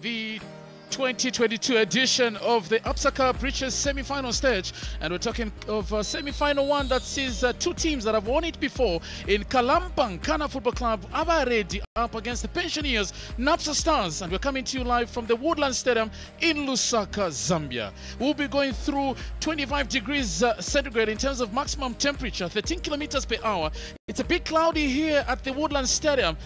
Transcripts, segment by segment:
the 2022 edition of the Absa Cup semi-final stage and we're talking of a semi-final one that sees uh, two teams that have won it before in Kalampa Nkana Football Club Abaredi up against the Pensioners Napsa Stars and we're coming to you live from the Woodland Stadium in Lusaka, Zambia. We'll be going through 25 degrees uh, centigrade in terms of maximum temperature, 13 kilometers per hour. It's a bit cloudy here at the Woodland Stadium.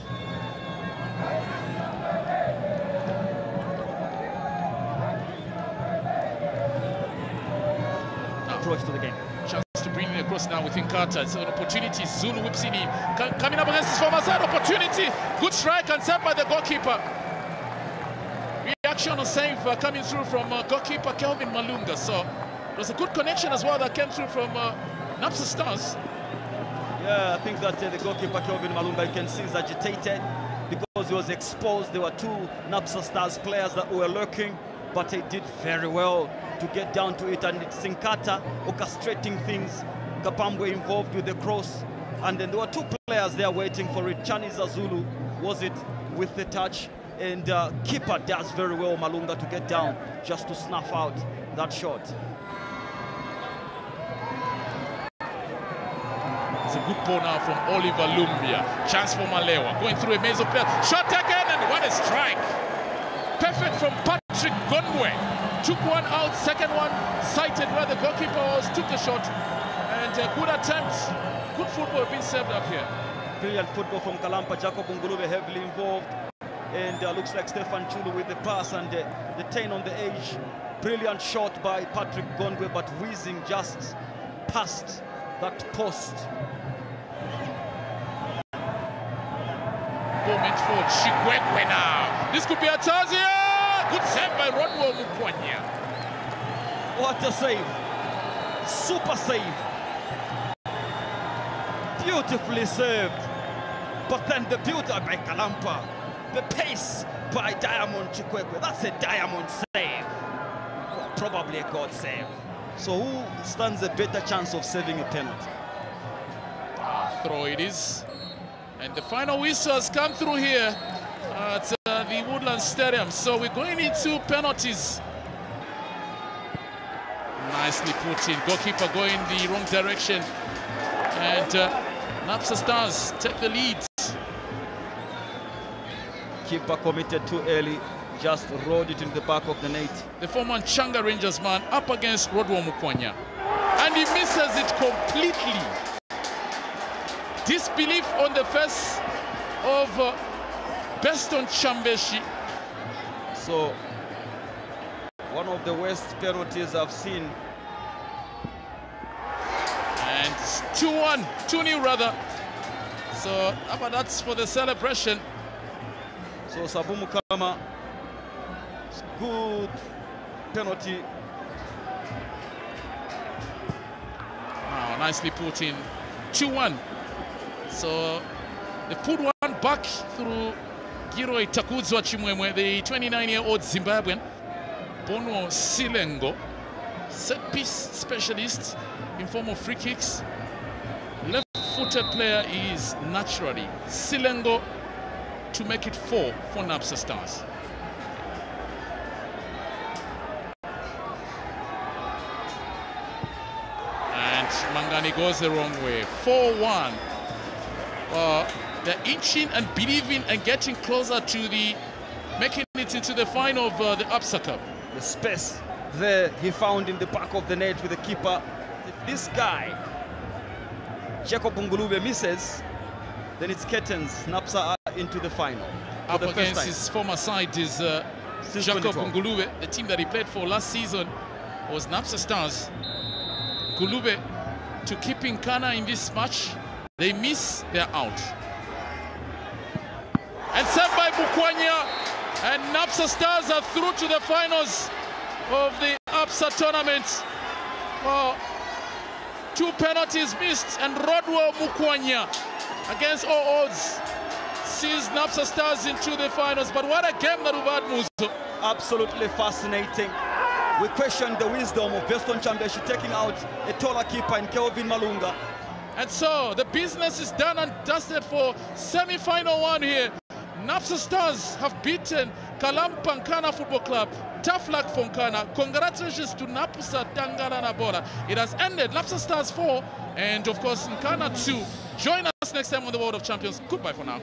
Approach to the game. Chance to bring it across now within Carter. It's an opportunity. Zulu whips in. Coming up against his former side. Opportunity. Good strike and saved by the goalkeeper. Reaction or save uh, coming through from uh, goalkeeper Kelvin Malunga. So it was a good connection as well that came through from uh, Napsa Stars. Yeah, I think that uh, the goalkeeper Kelvin Malunga, you can see, is agitated because he was exposed. There were two Napsa Stars players that were lurking, but he did very well to get down to it. And it's Sinkata orchestrating things. Kapambwe involved with the cross. And then there were two players there waiting for it. Chani Zazulu was it with the touch. And uh, keeper does very well, Malunga, to get down just to snuff out that shot. It's a good ball now from Oliver Lumbia. Chance for Malewa. Going through a maze of players. Shot again, and what a strike. Perfect from Patrick Gondwe. Took one out, second one sighted where the goalkeeper was, took the shot. And a good attempt. Good football being served up here. Brilliant football from Kalampa. Jacob Ngulube heavily involved. And uh, looks like Stefan Chulu with the pass and uh, the 10 on the edge. Brilliant shot by Patrick Gondwe, but whizzing just past that post. Moment for Chikwekwe now. This could be a Tazia. Good save by Rodwell Mukwanya. What a save! Super save! Beautifully served. But then the beauty by Kalampa, the pace by Diamond Chikwekwe. That's a Diamond save. Well, probably a God save. So who stands a better chance of saving a penalty? Ah, Throw it is. And the final whistle has come through here uh, the Woodland Stadium. So we're going into penalties. Nicely put in. Goalkeeper going the wrong direction. And uh, Napsa Stars take the lead. Keeper committed too early, just rode it in the back of the net. The former Changa Rangers man up against Rodwell Mukwanya. And he misses it completely. Disbelief on the face of uh, Beston Chambeshi. So, one of the worst penalties I've seen. And 2-1, 2-0 rather. So, how about that's for the celebration. So, Sabu Mukama, good penalty. Wow, nicely put in. 2-1. So, they put one back through Giro Itakudzwa Chimwemwe, the 29-year-old Zimbabwean. Bono Silengo, set-piece specialist in form of free kicks. Left-footed player is naturally Silengo to make it four for Napsa Stars. And Mangani goes the wrong way. 4-1. Uh, they're inching and believing and getting closer to the making it into the final of uh, the Absa Cup. The space there he found in the back of the net with the keeper. If this guy, Jacob Ngulube, misses, then it's curtains. Napsa into the final. Up the against his former side is uh, Jacob 2012. Ngulube. The team that he played for last season was Napsa Stars. Ngulube to keeping Kana in this match. They miss, they're out. And saved by Mukwanya. And Napsa Stars are through to the finals of the Absa tournament. Oh, two penalties missed, and Rodwell Mukwanya against all odds sees Napsa Stars into the finals. But what a game that we've had, Muzo. Absolutely fascinating. We question the wisdom of Beston Chambeshi taking out a taller keeper in Kelvin Malunga. And so the business is done and dusted for semi-final one here. Napsa Stars have beaten Kalampa Nkana Football Club. Tough luck for Nkana. Congratulations to Napsa Tangarana Bora. It has ended Napsa Stars 4 and of course Nkana 2. Join us next time on the World of Champions. Goodbye for now.